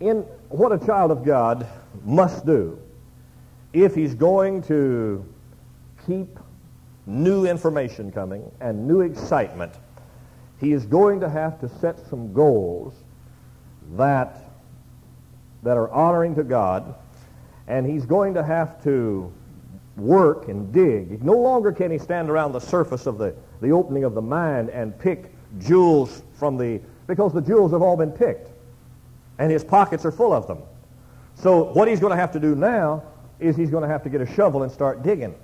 in what a child of God must do if he's going to keep new information coming and new excitement, he is going to have to set some goals that, that are honoring to God, and he's going to have to work and dig. No longer can he stand around the surface of the, the opening of the mind and pick jewels from the, because the jewels have all been picked, and his pockets are full of them. So what he's going to have to do now is he's going to have to get a shovel and start digging.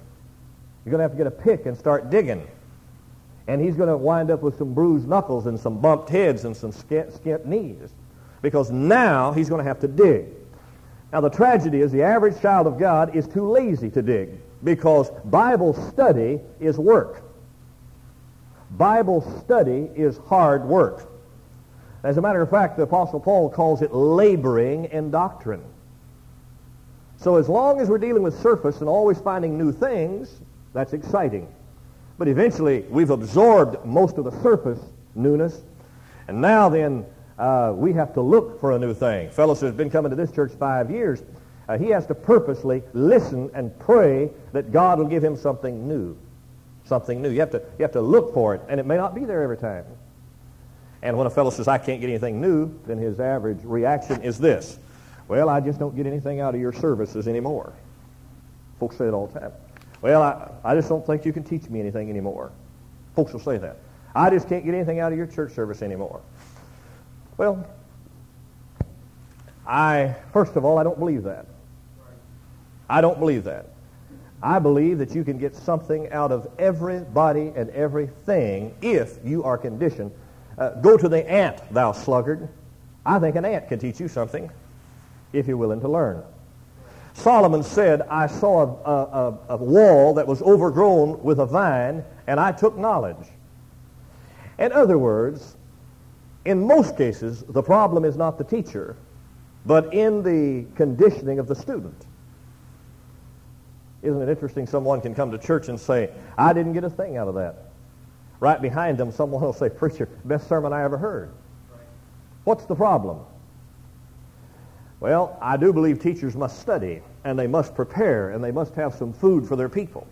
You're going to have to get a pick and start digging. And he's going to wind up with some bruised knuckles and some bumped heads and some skint, skint knees. Because now he's going to have to dig. Now the tragedy is the average child of God is too lazy to dig because Bible study is work. Bible study is hard work. As a matter of fact, the Apostle Paul calls it laboring in doctrine. So as long as we're dealing with surface and always finding new things, that's exciting. But eventually, we've absorbed most of the surface newness, and now then, uh, we have to look for a new thing. Fellows who's been coming to this church five years, uh, he has to purposely listen and pray that God will give him something new. Something new. You have, to, you have to look for it, and it may not be there every time. And when a fellow says, I can't get anything new, then his average reaction is this. Well, I just don't get anything out of your services anymore. Folks say it all the time. Well, I, I just don't think you can teach me anything anymore. Folks will say that. I just can't get anything out of your church service anymore. Well, I, first of all, I don't believe that. I don't believe that. I believe that you can get something out of everybody and everything if you are conditioned. Uh, go to the ant, thou sluggard. I think an ant can teach you something if you're willing to learn. Solomon said, I saw a, a, a, wall that was overgrown with a vine, and I took knowledge. In other words, in most cases, the problem is not the teacher, but in the conditioning of the student. Isn't it interesting? Someone can come to church and say, I didn't get a thing out of that. Right behind them, someone will say, Preacher, best sermon I ever heard. What's the problem? Well, I do believe teachers must study, and they must prepare, and they must have some food for their people.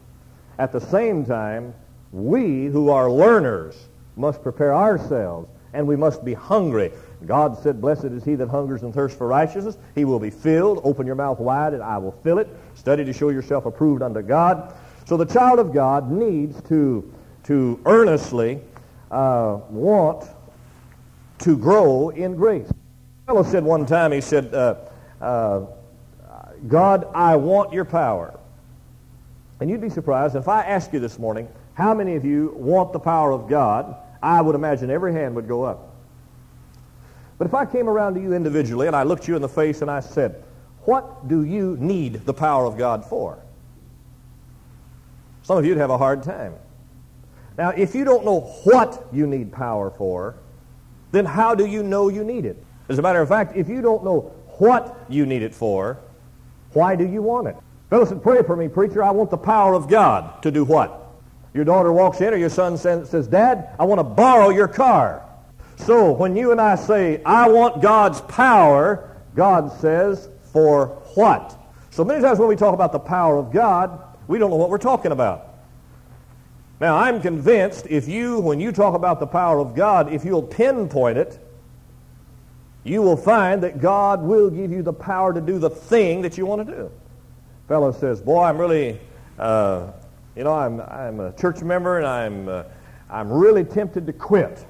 At the same time, we who are learners must prepare ourselves, and we must be hungry. God said, Blessed is he that hungers and thirsts for righteousness. He will be filled. Open your mouth wide, and I will fill it. Study to show yourself approved unto God. So the child of God needs to, to earnestly uh, want to grow in grace. A fellow said one time, he said, uh, uh, God, I want your power. And you'd be surprised if I ask you this morning, how many of you want the power of God? I would imagine every hand would go up. But if I came around to you individually and I looked you in the face and I said, what do you need the power of God for? Some of you would have a hard time. Now, if you don't know what you need power for, then how do you know you need it? As a matter of fact, if you don't know what you need it for, why do you want it? Listen, pray for me, preacher. I want the power of God to do what? Your daughter walks in or your son says, Dad, I want to borrow your car. So when you and I say, I want God's power, God says, for what? So many times when we talk about the power of God, we don't know what we're talking about. Now, I'm convinced if you, when you talk about the power of God, if you'll pinpoint it, you will find that God will give you the power to do the thing that you want to do. Fellow says, boy, I'm really, uh, you know, I'm, I'm a church member and I'm, uh, I'm really tempted to quit.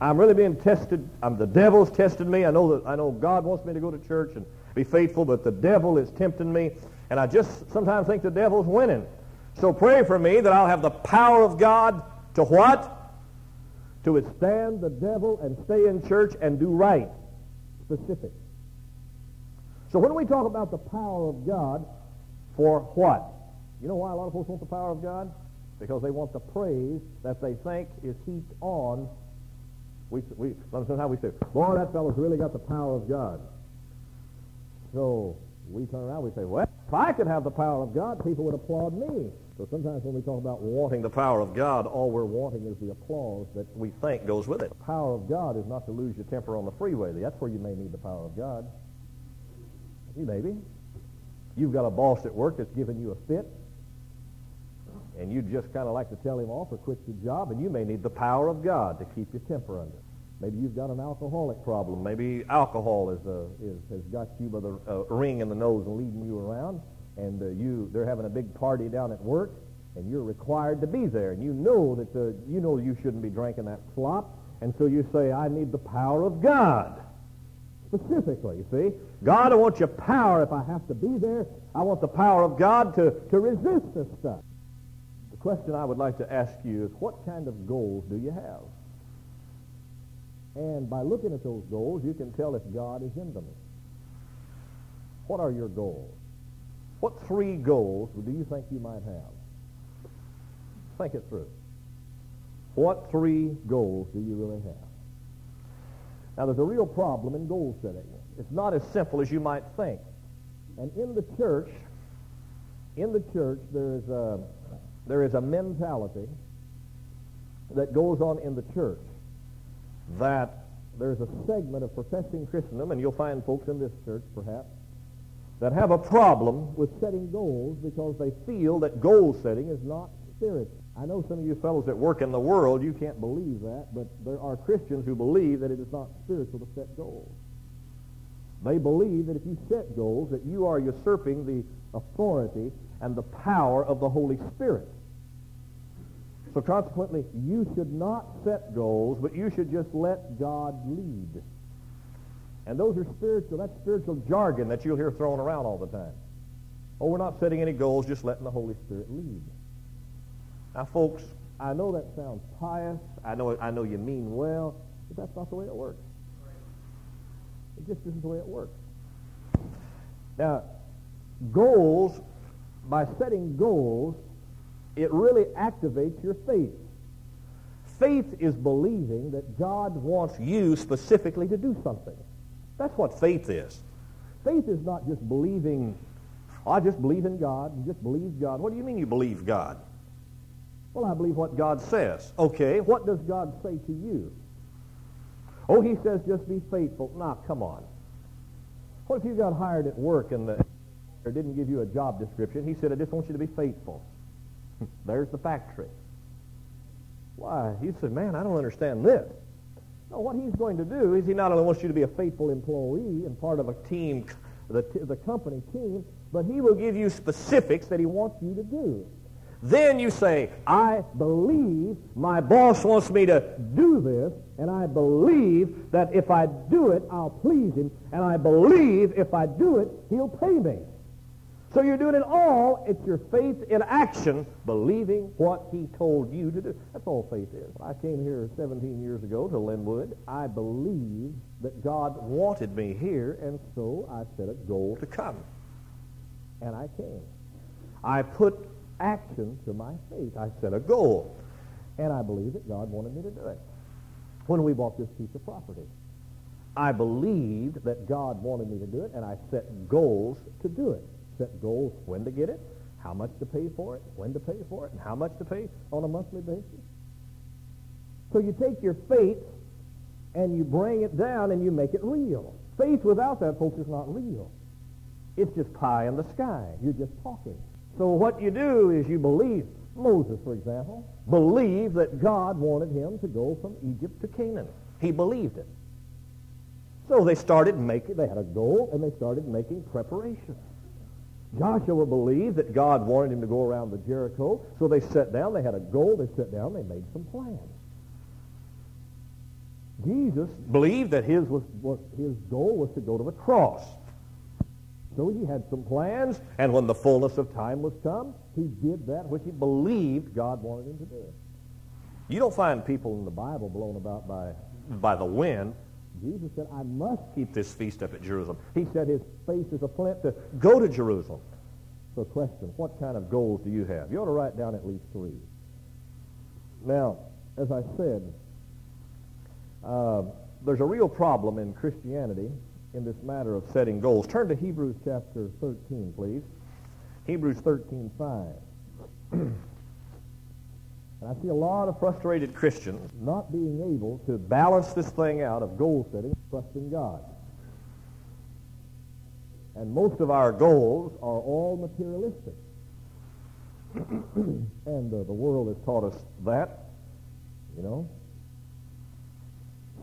I'm really being tested. I'm, the devil's tested me. I know that I know God wants me to go to church and be faithful, but the devil is tempting me, and I just sometimes think the devil's winning. So pray for me that I'll have the power of God to what? to withstand the devil and stay in church and do right. Specific. So when we talk about the power of God, for what? You know why a lot of folks want the power of God? Because they want the praise that they think is heaped on. We, we, how we say, boy, that fellow's really got the power of God. So we turn around, we say, well, if I could have the power of God, people would applaud me. So sometimes when we talk about wanting the power of God, all we're wanting is the applause that we think goes with it. The power of God is not to lose your temper on the freeway. That's where you may need the power of God. You maybe. You've got a boss at work that's giving you a fit, and you'd just kind of like to tell him off or quit your job, and you may need the power of God to keep your temper under. Maybe you've got an alcoholic problem. Maybe alcohol is, uh, is has got you by the uh, ring in the nose and leading you around and uh, you they're having a big party down at work, and you're required to be there, and you know that the, you know you shouldn't be drinking that slop, and so you say, I need the power of God. Specifically, you see. God, I want your power if I have to be there. I want the power of God to, to resist this stuff. The question I would like to ask you is, what kind of goals do you have? And by looking at those goals, you can tell if God is in them. What are your goals? What three goals do you think you might have? Think it through. What three goals do you really have? Now, there's a real problem in goal setting. It's not as simple as you might think. And in the church, in the church, there is a, there is a mentality that goes on in the church that there's a segment of professing Christendom, and you'll find folks in this church, perhaps, that have a problem with setting goals because they feel that goal setting is not spiritual. I know some of you fellows that work in the world, you can't believe that, but there are Christians who believe that it is not spiritual to set goals. They believe that if you set goals, that you are usurping the authority and the power of the Holy Spirit. So consequently, you should not set goals, but you should just let God lead. And those are spiritual, that's spiritual jargon that you'll hear thrown around all the time. Oh, we're not setting any goals, just letting the Holy Spirit lead. Now, folks, I know that sounds pious. I know, I know you mean well, but that's not the way it works. It just isn't the way it works. Now, goals, by setting goals, it really activates your faith. Faith is believing that God wants you specifically to do something. That's what faith is. Faith is not just believing, oh, I just believe in God and just believe God. What do you mean you believe God? Well, I believe what God says. Okay, what does God say to you? Oh, he says just be faithful. Now, come on. What if you got hired at work and the or didn't give you a job description? He said, I just want you to be faithful. There's the factory. Why? He said, man, I don't understand this. No, what he's going to do is he not only wants you to be a faithful employee and part of a team, the, the company team, but he will give you specifics that he wants you to do. Then you say, I believe my boss wants me to do this, and I believe that if I do it, I'll please him, and I believe if I do it, he'll pay me. So you're doing it all. It's your faith in action, believing what he told you to do. That's all faith is. I came here 17 years ago to Lynnwood. I believed that God wanted me here, and so I set a goal to come. And I came. I put action to my faith. I set a goal. And I believe that God wanted me to do it. When we bought this piece of property, I believed that God wanted me to do it, and I set goals to do it set goals when to get it, how much to pay for it, when to pay for it, and how much to pay on a monthly basis. So you take your faith and you bring it down and you make it real. Faith without that, folks, is not real. It's just pie in the sky. You're just talking. So what you do is you believe. Moses, for example, believed that God wanted him to go from Egypt to Canaan. He believed it. So they started making, they had a goal, and they started making preparations. Joshua believed that God wanted him to go around the Jericho, so they sat down, they had a goal, they sat down, they made some plans. Jesus believed that his, was, was, his goal was to go to the cross. So he had some plans, and when the fullness of time was come, he did that which he believed God wanted him to do. You don't find people in the Bible blown about by, by the wind. Jesus said, I must keep this feast up at Jerusalem. He said his face is a flint to go to Jerusalem. So question, what kind of goals do you have? You ought to write down at least three. Now, as I said, uh, there's a real problem in Christianity in this matter of setting goals. Turn to Hebrews chapter 13, please. Hebrews 13, 5. and I see a lot of frustrated Christians not being able to balance this thing out of goal setting, trusting God. And most of our goals are all materialistic. and uh, the world has taught us that, you know.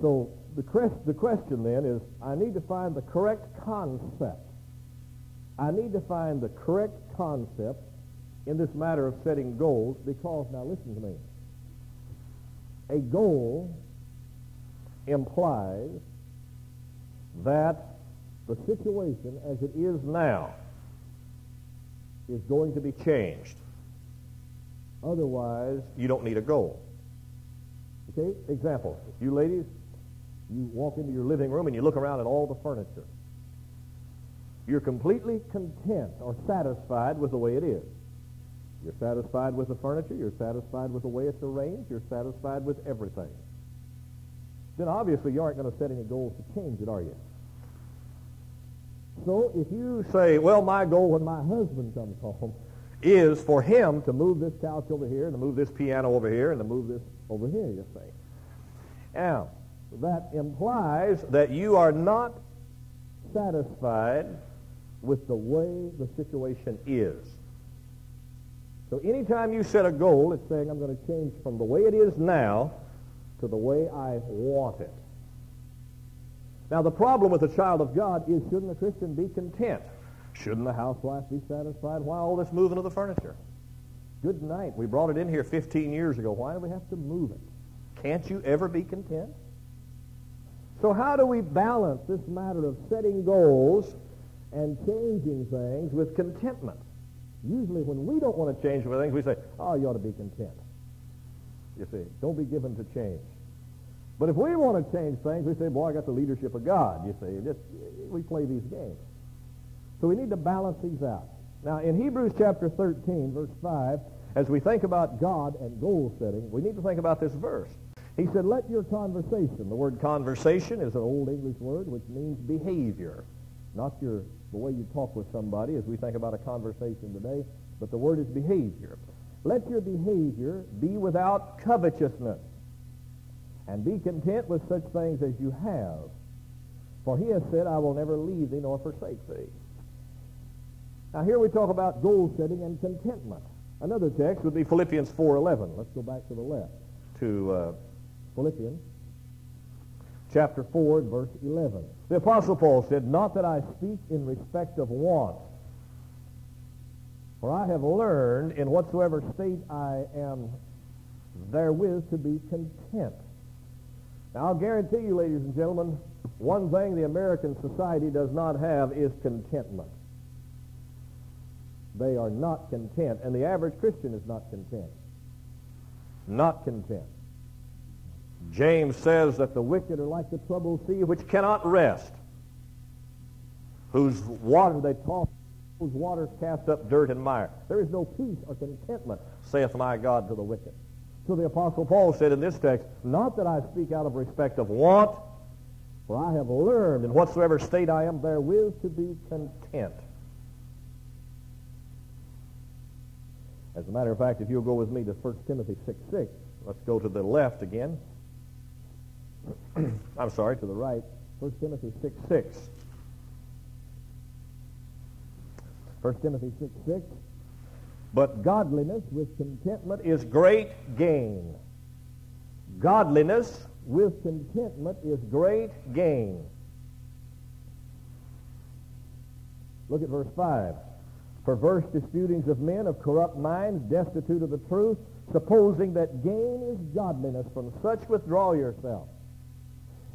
So the, the question then is, I need to find the correct concept. I need to find the correct concept in this matter of setting goals because, now listen to me, a goal implies that the situation as it is now is going to be changed. Otherwise, you don't need a goal. Okay? Example. You ladies, you walk into your living room and you look around at all the furniture. You're completely content or satisfied with the way it is. You're satisfied with the furniture. You're satisfied with the way it's arranged. You're satisfied with everything. Then obviously you aren't going to set any goals to change it, are you? So if you say, well, my goal when my husband comes home is for him to move this couch over here and to move this piano over here and to move this over here, you say. Now, that implies that you are not satisfied with the way the situation is. So anytime you set a goal, it's saying I'm going to change from the way it is now to the way I want it. Now the problem with a child of God is shouldn't a Christian be content? Shouldn't the housewife be satisfied? Why all this moving of the furniture? Good night. We brought it in here 15 years ago. Why do we have to move it? Can't you ever be content? So how do we balance this matter of setting goals and changing things with contentment? Usually when we don't want to change things, we say, oh, you ought to be content. You see, don't be given to change. But if we want to change things, we say, boy, I got the leadership of God, you see. Just, we play these games. So we need to balance these out. Now, in Hebrews chapter 13, verse 5, as we think about God and goal setting, we need to think about this verse. He said, let your conversation, the word conversation is an old English word which means behavior, not your the way you talk with somebody as we think about a conversation today, but the word is behavior. Let your behavior be without covetousness, and be content with such things as you have. For he has said, I will never leave thee nor forsake thee. Now here we talk about goal setting and contentment. Another text would be Philippians 4.11. Let's go back to the left to uh, Philippians chapter 4 and verse 11. The Apostle Paul said, Not that I speak in respect of want, for I have learned in whatsoever state I am therewith to be content. Now, I'll guarantee you, ladies and gentlemen, one thing the American society does not have is contentment. They are not content, and the average Christian is not content. Not content. James says that the wicked are like the troubled sea which cannot rest, whose water they toss, whose waters cast up dirt and mire. There is no peace or contentment, saith my God to the wicked. So the Apostle Paul said in this text, Not that I speak out of respect of want, for I have learned in whatsoever state I am therewith to be content. As a matter of fact, if you'll go with me to 1 Timothy 6, 6, let's go to the left again. I'm sorry, to the right, 1 Timothy 6, 6. 1 Timothy 6, 6. But godliness with contentment is great gain. Godliness with contentment is great gain. Look at verse 5. Perverse disputings of men of corrupt minds, destitute of the truth, supposing that gain is godliness. From such withdraw yourself.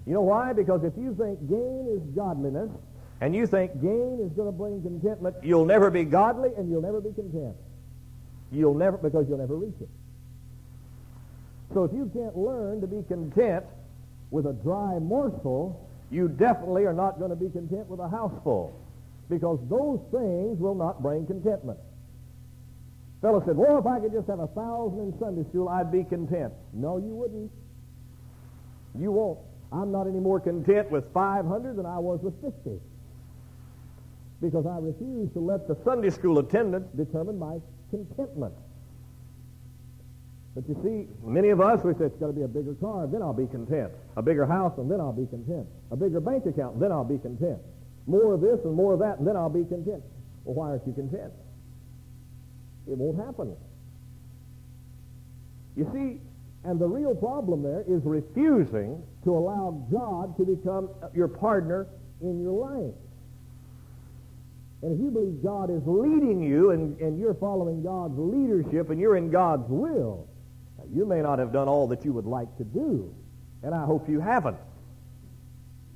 You know why? Because if you think gain is godliness, and you think gain is going to bring contentment, you'll never be godly and you'll never be content. You'll never, because you'll never reach it. So if you can't learn to be content with a dry morsel, you definitely are not going to be content with a house full. Because those things will not bring contentment. Fellow said, well, if I could just have a thousand in Sunday school, I'd be content. No, you wouldn't. You won't. I'm not any more content with 500 than I was with 50 because I refuse to let the Sunday school attendance determine my contentment. But you see, many of us, we say, it's got to be a bigger car, then I'll be content. A bigger house, and then I'll be content. A bigger bank account, then I'll be content. More of this and more of that, and then I'll be content. Well, why aren't you content? It won't happen. You see, and the real problem there is refusing to allow God to become uh, your partner in your life. And if you believe God is leading you and, and you're following God's leadership and you're in God's will, you may not have done all that you would like to do. And I hope you haven't.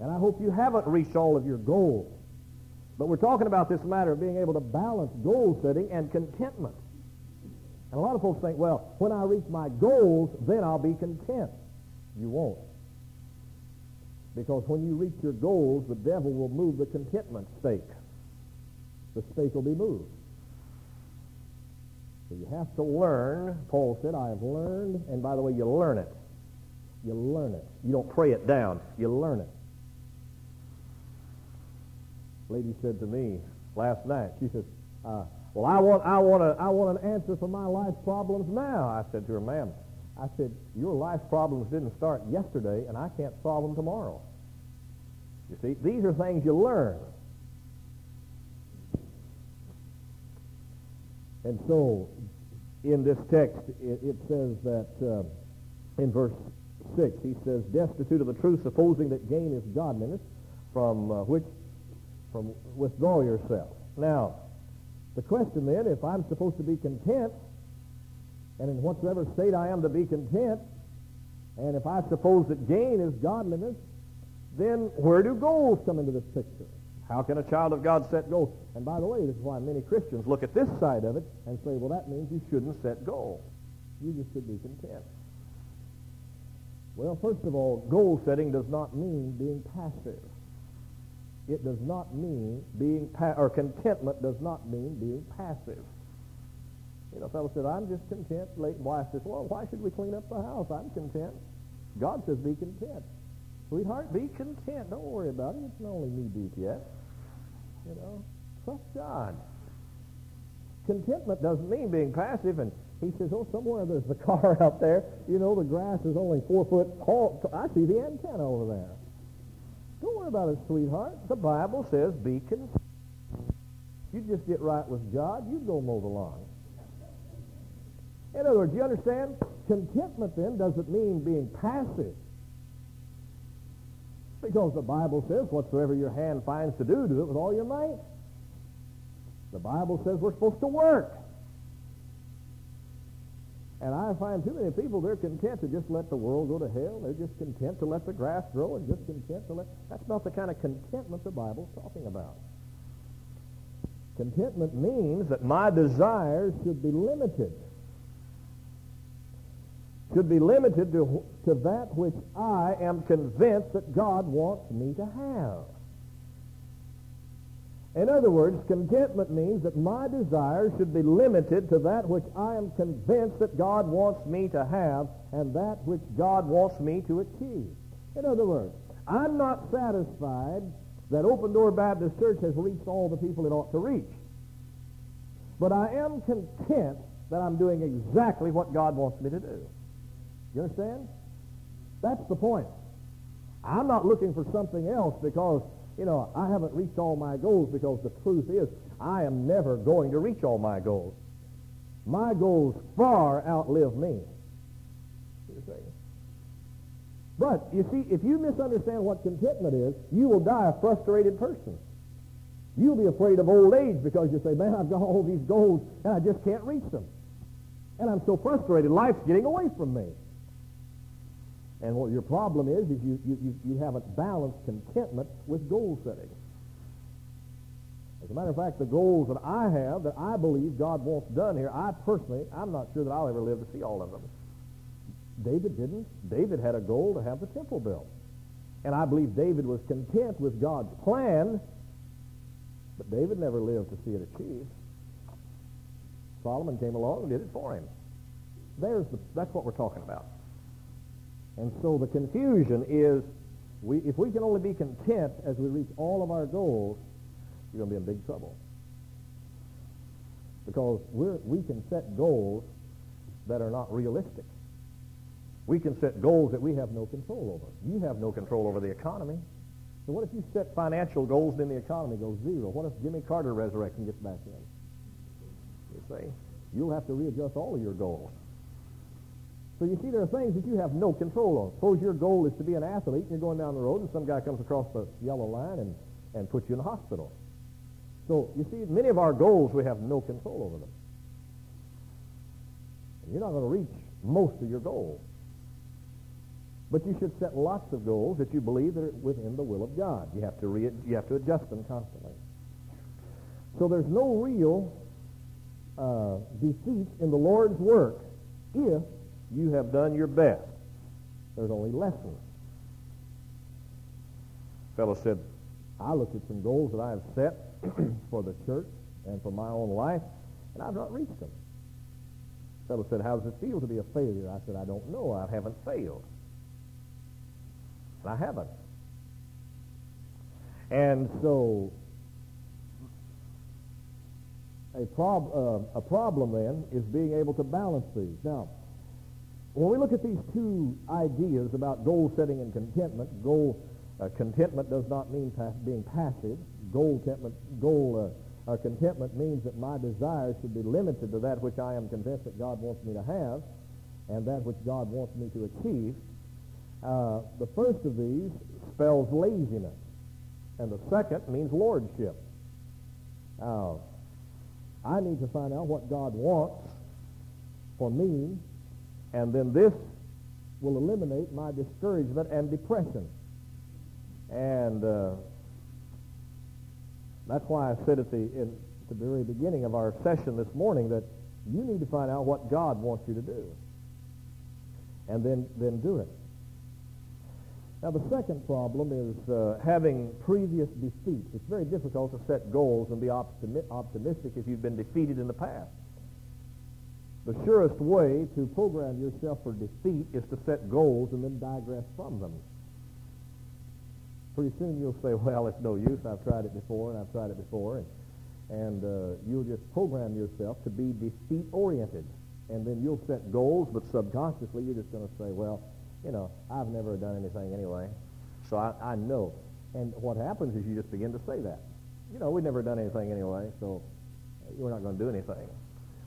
And I hope you haven't reached all of your goals. But we're talking about this matter of being able to balance goal setting and contentment. And a lot of folks think, well, when I reach my goals, then I'll be content. You won't. Because when you reach your goals, the devil will move the contentment stake. The stake will be moved. So you have to learn. Paul said, I have learned. And by the way, you learn it. You learn it. You don't pray it down. You learn it. Lady said to me last night, she said, uh, well, I want, I, want a, I want an answer for my life problems now. I said to her, ma'am, I said, your life problems didn't start yesterday, and I can't solve them tomorrow. You see, these are things you learn. And so, in this text, it, it says that uh, in verse 6, he says, destitute of the truth, supposing that gain is godliness, from uh, which, from withdraw yourself. Now, the question then, if I'm supposed to be content, and in whatsoever state I am to be content, and if I suppose that gain is godliness, then where do goals come into this picture? How can a child of God set goals? And by the way, this is why many Christians look at this side of it and say, well, that means you shouldn't set goals. You just should be content. Well, first of all, goal setting does not mean being passive. It does not mean being, pa- or contentment does not mean being passive. You know, fellow said, I'm just content. Late wife says, well, why should we clean up the house? I'm content. God says, be content. Sweetheart, be content. Don't worry about it. It's only knee deep yet. You know, trust God. Contentment doesn't mean being passive. And he says, oh, somewhere there's the car out there. You know, the grass is only four foot tall. I see the antenna over there. Don't worry about it, sweetheart. The Bible says be content. You just get right with God, you go mow the lawn. In other words, you understand? Contentment then doesn't mean being passive. Because the Bible says, whatsoever your hand finds to do, do it with all your might. The Bible says we're supposed to work. And I find too many people, they're content to just let the world go to hell. They're just content to let the grass grow and just content to let... That's not the kind of contentment the Bible's talking about. Contentment means that my desires should be limited. Should be limited to, to that which I am convinced that God wants me to have. In other words, contentment means that my desires should be limited to that which I am convinced that God wants me to have and that which God wants me to achieve. In other words, I'm not satisfied that Open Door Baptist Church has reached all the people it ought to reach. But I am content that I'm doing exactly what God wants me to do. You understand? That's the point. I'm not looking for something else because you know, I haven't reached all my goals because the truth is I am never going to reach all my goals. My goals far outlive me. But, you see, if you misunderstand what contentment is, you will die a frustrated person. You'll be afraid of old age because you say, man, I've got all these goals and I just can't reach them. And I'm so frustrated. Life's getting away from me. And what your problem is, is you, you, you haven't balanced contentment with goal setting. As a matter of fact, the goals that I have, that I believe God wants done here, I personally, I'm not sure that I'll ever live to see all of them. David didn't. David had a goal to have the temple built. And I believe David was content with God's plan, but David never lived to see it achieved. Solomon came along and did it for him. There's the, that's what we're talking about. And so the confusion is, we, if we can only be content as we reach all of our goals, you're going to be in big trouble. Because we can set goals that are not realistic. We can set goals that we have no control over. You have no control over the economy. So what if you set financial goals and then the economy goes zero? What if Jimmy Carter resurrection gets back in? You see, you'll have to readjust all of your goals. So you see, there are things that you have no control on. Suppose your goal is to be an athlete, and you're going down the road, and some guy comes across the yellow line and, and puts you in the hospital. So you see, many of our goals, we have no control over them. And you're not going to reach most of your goals. But you should set lots of goals that you believe are within the will of God. You have to, re- you have to adjust them constantly. So there's no real uh, defeat in the Lord's work if you have done your best. There's only lessons. Fellow said, I looked at some goals that I have set for the church and for my own life, and I've not reached them. Fellow said, how does it feel to be a failure? I said, I don't know. I haven't failed. And I haven't. And so a, prob- uh, a problem then is being able to balance these. Now, when we look at these two ideas about goal setting and contentment, goal uh, contentment does not mean pa- being passive. Goal, contentment, goal uh, contentment means that my desires should be limited to that which I am convinced that God wants me to have and that which God wants me to achieve. Uh, the first of these spells laziness, and the second means lordship. Now, I need to find out what God wants for me, and then this will eliminate my discouragement and depression. And uh, that's why I said at the, in, at the very beginning of our session this morning that you need to find out what God wants you to do, and then, then do it. Now, the second problem is uh, having previous defeats. It's very difficult to set goals and be optimi- optimistic if you've been defeated in the past. The surest way to program yourself for defeat is to set goals and then digress from them. Pretty soon you'll say, well, it's no use. I've tried it before, and I've tried it before. And, and uh, you'll just program yourself to be defeat-oriented. And then you'll set goals, but subconsciously you're just going to say, well, you know, I've never done anything anyway, so I, I know. And what happens is you just begin to say that. You know, we've never done anything anyway, so we're not going to do anything.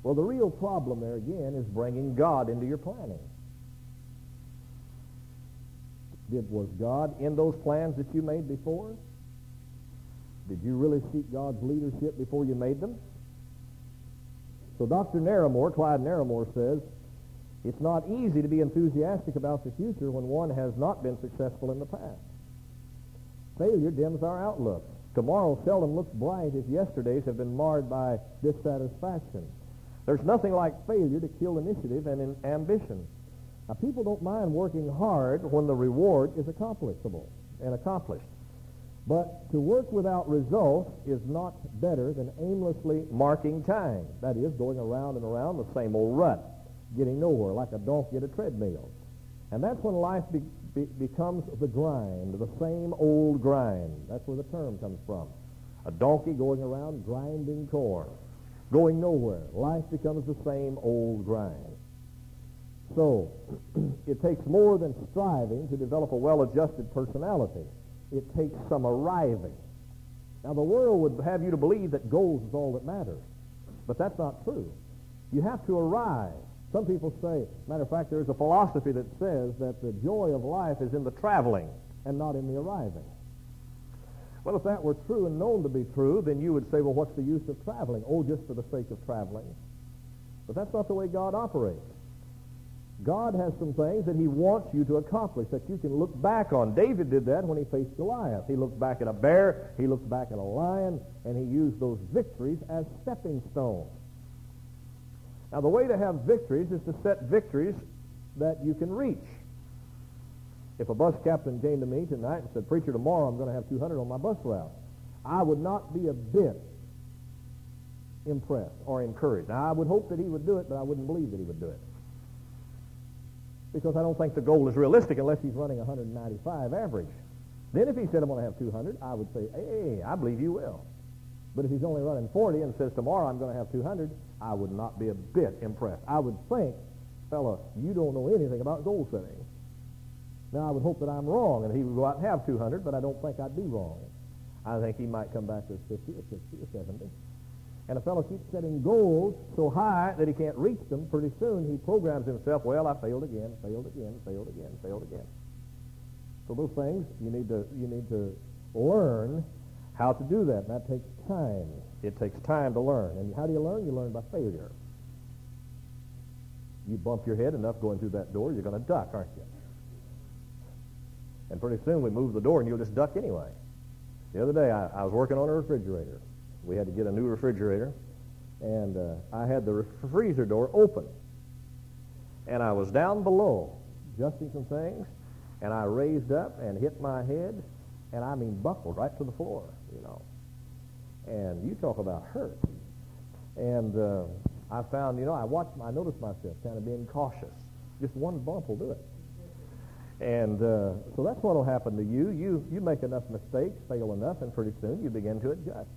Well, the real problem there, again, is bringing God into your planning. Did, was God in those plans that you made before? Did you really seek God's leadership before you made them? So Dr. Narramore, Clyde Narramore says, it's not easy to be enthusiastic about the future when one has not been successful in the past. Failure dims our outlook. Tomorrow seldom looks bright if yesterday's have been marred by dissatisfaction. There's nothing like failure to kill initiative and ambition. Now, people don't mind working hard when the reward is accomplishable and accomplished. But to work without results is not better than aimlessly marking time. That is, going around and around the same old rut getting nowhere, like a donkey at a treadmill. And that's when life be, be, becomes the grind, the same old grind. That's where the term comes from. A donkey going around grinding corn, going nowhere. Life becomes the same old grind. So, it takes more than striving to develop a well-adjusted personality. It takes some arriving. Now, the world would have you to believe that goals is all that matters. But that's not true. You have to arrive. Some people say, matter of fact, there's a philosophy that says that the joy of life is in the traveling and not in the arriving. Well, if that were true and known to be true, then you would say, well, what's the use of traveling? Oh, just for the sake of traveling. But that's not the way God operates. God has some things that he wants you to accomplish that you can look back on. David did that when he faced Goliath. He looked back at a bear, he looked back at a lion, and he used those victories as stepping stones. Now, the way to have victories is to set victories that you can reach. If a bus captain came to me tonight and said, Preacher, tomorrow I'm going to have 200 on my bus route, I would not be a bit impressed or encouraged. Now, I would hope that he would do it, but I wouldn't believe that he would do it. Because I don't think the goal is realistic unless he's running 195 average. Then if he said, I'm going to have 200, I would say, hey, I believe you will. But if he's only running 40 and says, tomorrow I'm going to have 200, I would not be a bit impressed. I would think fella, you don't know anything about goal setting. Now, I would hope that I'm wrong, and he would go out and have 200, but I don't think I'd be wrong. I think he might come back with 50 or 60 or 70. And a fellow keeps setting goals so high that he can't reach them. Pretty soon he programs himself, well, I failed again, failed again, failed again, failed again. So those things, you need to, you need to learn how to do that. And that takes time. It takes time to learn. And how do you learn? You learn by failure. You bump your head enough going through that door, you're going to duck, aren't you? And pretty soon we move the door and you'll just duck anyway. The other day I, I was working on a refrigerator. We had to get a new refrigerator. And uh, I had the freezer door open. And I was down below adjusting some things. And I raised up and hit my head. And I mean buckled right to the floor, you know. And you talk about hurt. And uh, I found, you know, I watched, I noticed myself kind of being cautious. Just one bump will do it. And uh, so that's what will happen to you. You you make enough mistakes, fail enough, and pretty soon you begin to adjust.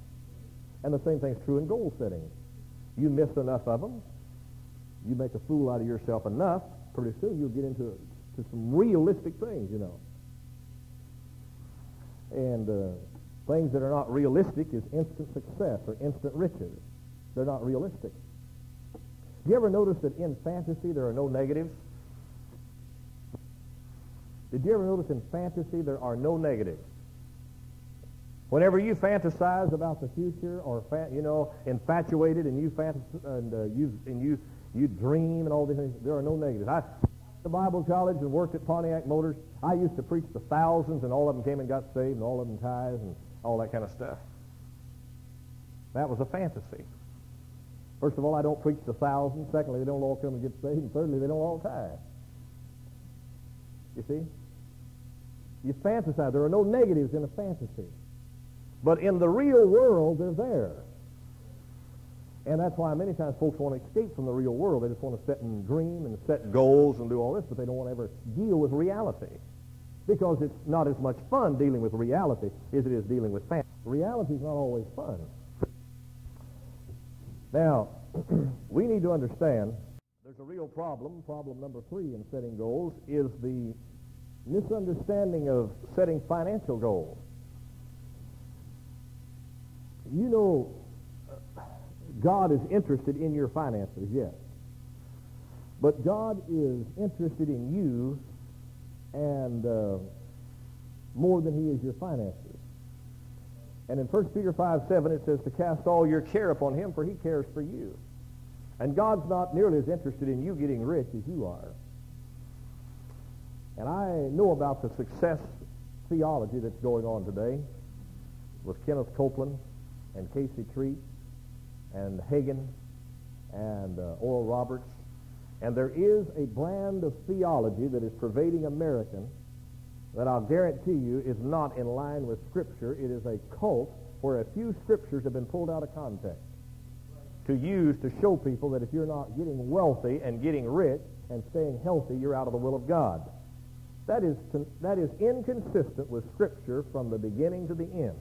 And the same thing's true in goal setting. You miss enough of them, you make a fool out of yourself enough, pretty soon you'll get into to some realistic things, you know. And uh, things that are not realistic is instant success or instant riches. They're not realistic. You ever notice that in fantasy there are no negatives? Did you ever notice in fantasy there are no negatives? Whenever you fantasize about the future, or you know, infatuated, and you fantas- and uh, you and you you dream and all these things, there are no negatives. I the Bible college and worked at Pontiac Motors. I used to preach to thousands, and all of them came and got saved, and all of them tithes, and all that kind of stuff. That was a fantasy. First of all, I don't preach to thousands. Secondly, they don't all come and get saved, and thirdly, they don't all tithe. You see? You fantasize. There are no negatives in a fantasy. But in the real world, they're there. And that's why many times folks want to escape from the real world. They just want to set and dream and set goals and do all this, but they don't want to ever deal with reality. Because it's not as much fun dealing with reality as it is dealing with fantasy. Reality is not always fun. Now, we need to understand there's a real problem. Problem number three in setting goals is the misunderstanding of setting financial goals. You know, God is interested in your finances, yes. But God is interested in you and uh, more than he is your finances. And in 1 Peter 5, 7, it says to cast all your care upon him, for he cares for you. And God's not nearly as interested in you getting rich as you are. And I know about the success theology that's going on today with Kenneth Copeland and Casey Treat and Hagin and uh, Oral Roberts. And there is a brand of theology that is pervading American that I'll guarantee you is not in line with Scripture. It is a cult where a few Scriptures have been pulled out of context to use to show people that if you're not getting wealthy and getting rich and staying healthy, you're out of the will of God. That is, that is inconsistent with Scripture from the beginning to the end.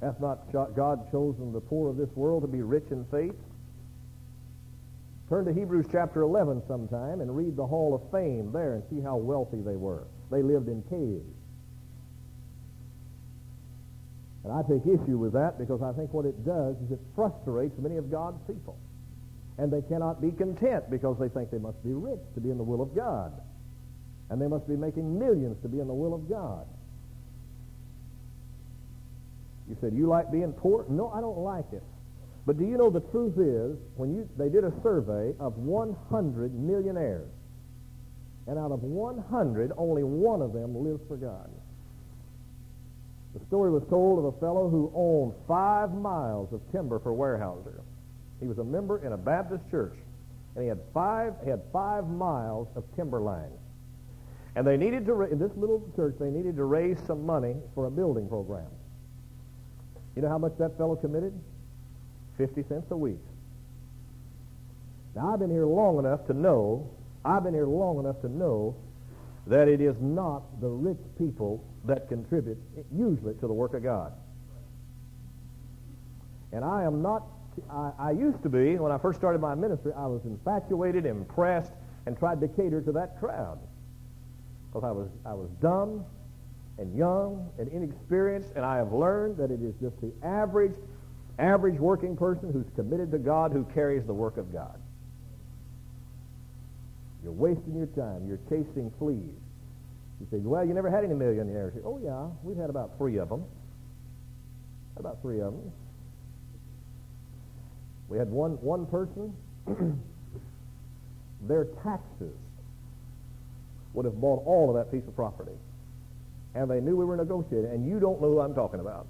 Hath not God chosen the poor of this world to be rich in faith? Turn to Hebrews chapter 11 sometime and read the Hall of Fame there and see how wealthy they were. They lived in caves. And I take issue with that because I think what it does is it frustrates many of God's people. And they cannot be content because they think they must be rich to be in the will of God. And they must be making millions to be in the will of God. You said, you like being poor? No, I don't like it. But do you know the truth is, when you, they did a survey of 100 millionaires, and out of 100, only one of them lives for God. The story was told of a fellow who owned five miles of timber for Weyerhaeuser. He was a member in a Baptist church, and he had five, he had five miles of timber line. And they needed to, in this little church, they needed to raise some money for a building program. You know how much that fellow committed? 50 cents a week. Now, I've been here long enough to know, I've been here long enough to know that it is not the rich people that contribute usually to the work of God. And I am not I, I used to be, when I first started my ministry, I was infatuated, impressed, and tried to cater to that crowd. Because I was, I was dumb and young and inexperienced, and I have learned that it is just the average, average working person who's committed to God who carries the work of God. You're wasting your time. You're chasing fleas. You say, well, you never had any millionaires. oh, yeah, we've had about three of them. About three of them. We had one, one person, their taxes would have bought all of that piece of property. And they knew we were negotiating. And you don't know who I'm talking about.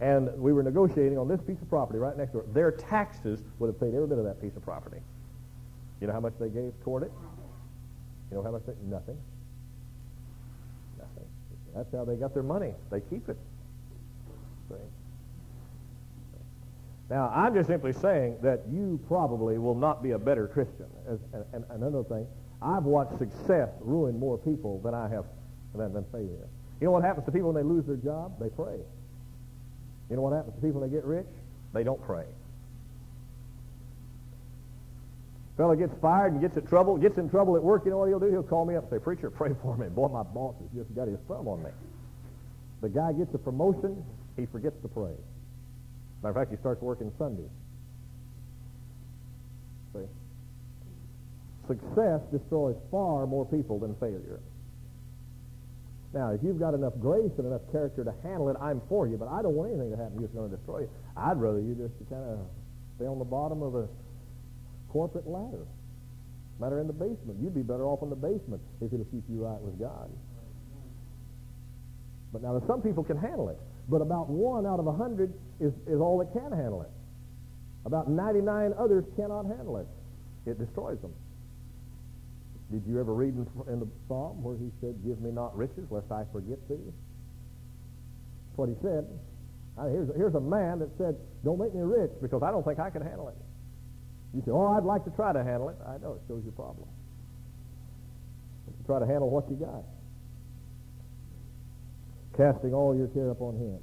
And we were negotiating on this piece of property right next door. Their taxes would have paid every bit of that piece of property. You know how much they gave toward it? You know how much they, nothing. Nothing. That's how they got their money. They keep it. See? Now, I'm just simply saying that you probably will not be a better Christian. As, and, and another thing, I've watched success ruin more people than I have than, than failure. You know what happens to people when they lose their job? They pray. You know what happens to people when they get rich? They don't pray. Fellow gets fired and gets in trouble, gets in trouble at work, you know what he'll do? He'll call me up and say, Preacher, pray for me. Boy, my boss has just got his thumb on me. The guy gets a promotion, he forgets to pray. Matter of fact, he starts working Sundays. See? Success destroys far more people than failure. Now, if you've got enough grace and enough character to handle it, I'm for you, but I don't want anything to happen to you that's going to destroy you. I'd rather you just kind of stay on the bottom of a corporate ladder. Matter in the basement. You'd be better off in the basement if it'll keep you right with God. But now, some people can handle it, but about one out of a hundred is, is all that can handle it. About 99 others cannot handle it. It destroys them. Did you ever read in, the Psalm where he said, Give me not riches, lest I forget thee? That's what he said. Here's, here's a man that said, Don't make me rich because I don't think I can handle it. You say, Oh, I'd like to try to handle it. I know, it shows your problem. You try to handle what you got. Casting all your care upon him.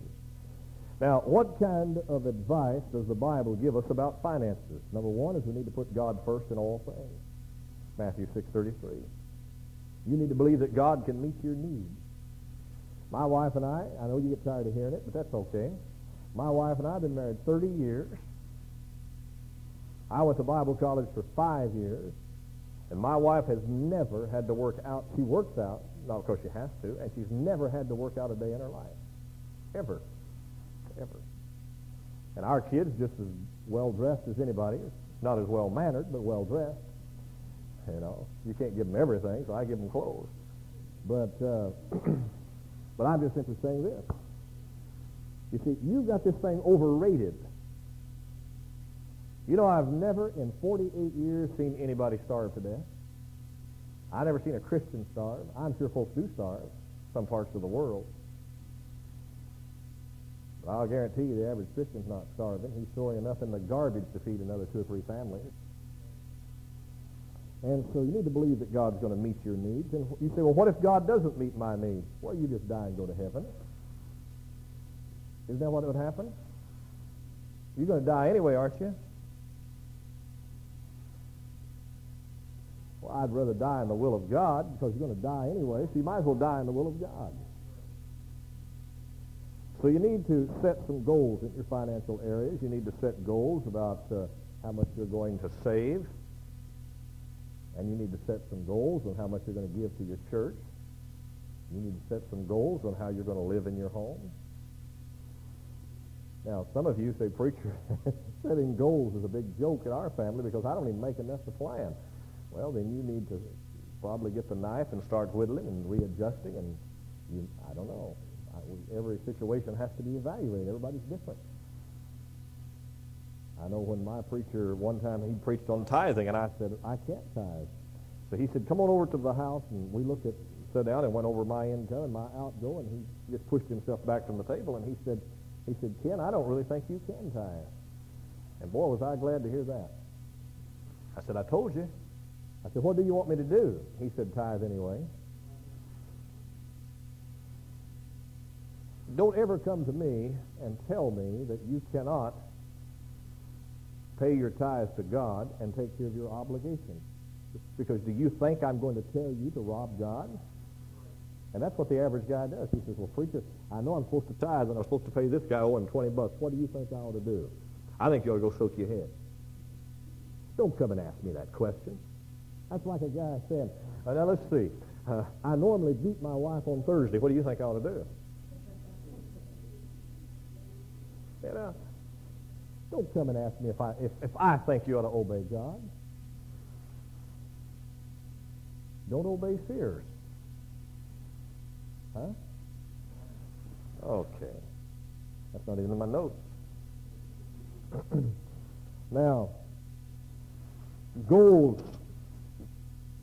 Now, what kind of advice does the Bible give us about finances? Number one is we need to put God first in all things. Matthew 6.33. You need to believe that God can meet your needs. My wife and I, I know you get tired of hearing it, but that's okay. My wife and I have been married 30 years. I went to Bible college for five years, and my wife has never had to work out. She works out, not because she has to, and she's never had to work out a day in her life. Ever. Ever. And our kids just as well dressed as anybody. Not as well mannered, but well dressed. You know, you can't give them everything, so I give them clothes. But, uh, but I'm just simply saying this. You see, you've got this thing overrated. You know, I've never in 48 years seen anybody starve to death. I've never seen a Christian starve. I'm sure folks do starve, some parts of the world. But I'll guarantee you the average Christian's not starving. He's throwing enough in the garbage to feed another two or three families. And so you need to believe that God's going to meet your needs. And you say, well, what if God doesn't meet my needs? Well, you just die and go to heaven. Isn't that what would happen? You're going to die anyway, aren't you? Well, I'd rather die in the will of God because you're going to die anyway, so you might as well die in the will of God. So you need to set some goals in your financial areas. You need to set goals about uh, how much you're going to save and you need to set some goals on how much you're going to give to your church. You need to set some goals on how you're going to live in your home. Now, some of you say, preacher, setting goals is a big joke in our family because I don't even make enough to plan. Well, then you need to probably get the knife and start whittling and readjusting, and you, I don't know. I, every situation has to be evaluated. Everybody's different. I know when my preacher, one time he preached on tithing, and I said, I can't tithe. So he said, come on over to the house, and we looked at, sat down and went over my income and my outgo, and he just pushed himself back from the table, and he said, he said, Ken, I don't really think you can tithe. And boy, was I glad to hear that. I said, I told you. I said, what do you want me to do? He said, tithe anyway. Don't ever come to me and tell me that you cannot pay your tithes to God and take care of your obligations. Because do you think I'm going to tell you to rob God? And that's what the average guy does. He says, well, preacher, I know I'm supposed to tithe and I'm supposed to pay this guy, him 20 bucks. What do you think I ought to do? I think you ought to go soak your head. Don't come and ask me that question. That's like a guy saying, uh, now let's see, uh, I normally beat my wife on Thursday. What do you think I ought to do? You know, don't come and ask me if I, if, if I think you ought to obey God. Don't obey fears. Huh? Okay. That's not even in my notes. now, goals.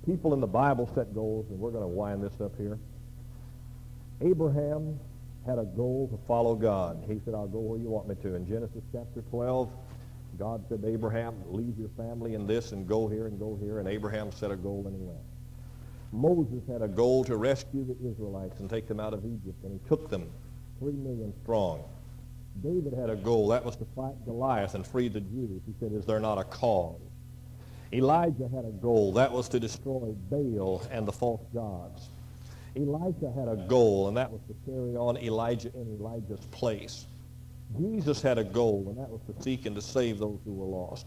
People in the Bible set goals, and we're going to wind this up here. Abraham had a goal to follow God. He said, I'll go where you want me to. In Genesis chapter 12, God said to Abraham, leave your family in this and go here and go here. And Abraham set a goal and he went. Moses had a goal to rescue the Israelites and take them out of Egypt, and he took them, three million strong. David had a goal. That was to fight Goliath and free the Jews. He said, is there not a cause? Elijah had a goal. That was to destroy Baal and the false gods. Elisha had a goal, and that was to carry on Elijah in Elijah's place. Jesus had a goal, and that was to seek and to save those who were lost.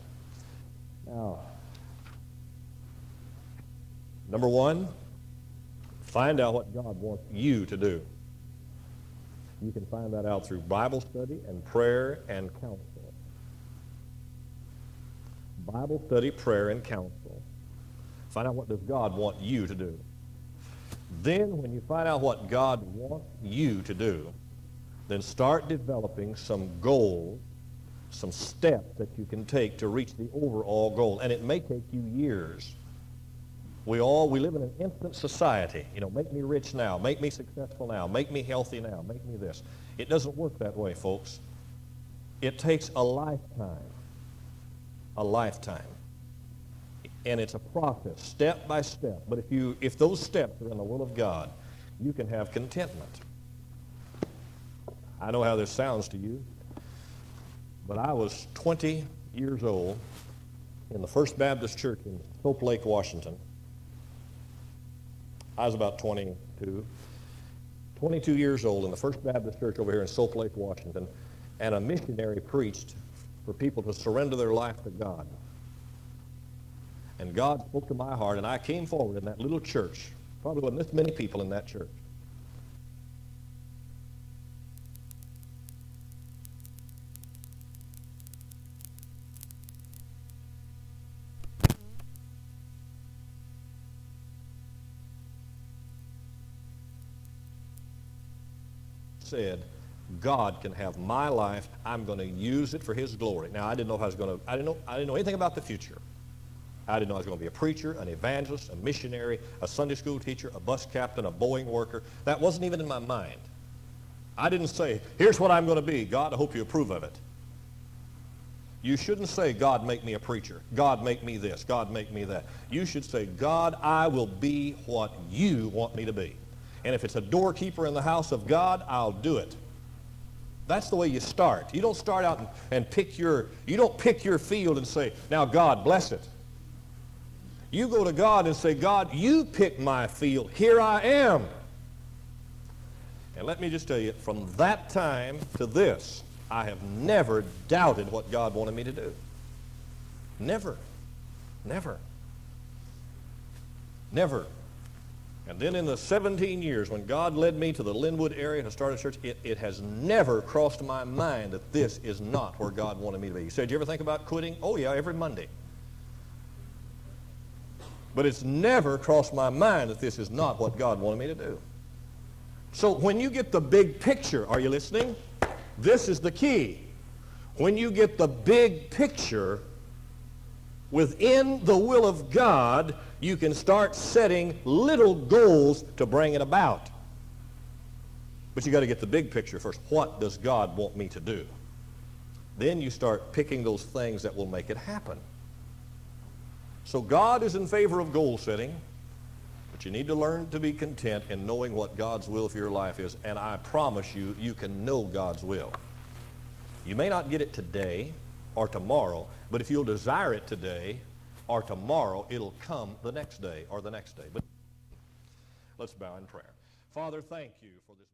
Now, number one, find out what God wants you to do. You can find that out through Bible study and prayer and counsel. Bible study, prayer, and counsel. Find out what does God want you to do. Then when you find out what God wants you to do, then start developing some goals, some steps that you can take to reach the overall goal. And it may take you years. We all, we live in an instant society. You know, make me rich now, make me successful now, make me healthy now, make me this. It doesn't work that way, folks. It takes a lifetime a lifetime. And it's a process, step by step. But if, you, if those steps are in the will of God, you can have contentment. I know how this sounds to you, but I was 20 years old in the First Baptist Church in Soap Lake, Washington. I was about 22. 22 years old in the First Baptist Church over here in Soap Lake, Washington, and a missionary preached for people to surrender their life to God. And God spoke to my heart, and I came forward in that little church. Probably wasn't this many people in that church. said, God can have my life. I'm going to use it for His glory. Now, I didn't know if I was going to, I didn't know, I didn't know anything about the future. I didn't know I was going to be a preacher, an evangelist, a missionary, a Sunday school teacher, a bus captain, a Boeing worker. That wasn't even in my mind. I didn't say, here's what I'm going to be. God, I hope you approve of it. You shouldn't say, God, make me a preacher. God, make me this. God, make me that. You should say, God, I will be what you want me to be. And if it's a doorkeeper in the house of God, I'll do it. That's the way you start. You don't start out and, and pick your, you don't pick your field and say, now God bless it. You go to God and say, God, you pick my field. Here I am. And let me just tell you, from that time to this, I have never doubted what God wanted me to do. Never. Never. Never. And then in the 17 years when God led me to the Lynnwood area to start a church, it, it has never crossed my mind that this is not where God wanted me to be. You said, you ever think about quitting? Oh, yeah, every Monday. But it's never crossed my mind that this is not what God wanted me to do. So when you get the big picture, are you listening? This is the key. When you get the big picture within the will of God, you can start setting little goals to bring it about. But you got to get the big picture first. What does God want me to do? Then you start picking those things that will make it happen. So God is in favor of goal setting, but you need to learn to be content in knowing what God's will for your life is. And I promise you, you can know God's will. You may not get it today, or tomorrow, but if you'll desire it today or tomorrow, it'll come the next day or the next day. But let's bow in prayer. Father, thank you for this.